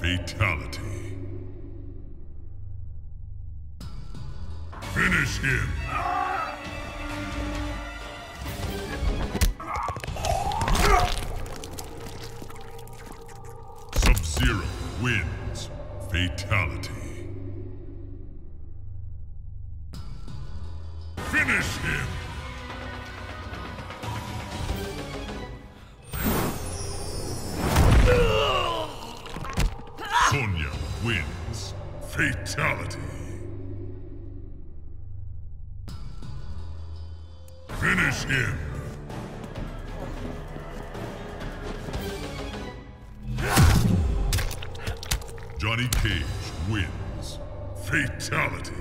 Fatality. Finish him! Sub-Zero wins. Fatality. Finish him! Wins. Fatality. Finish him! Johnny Cage wins. Fatality.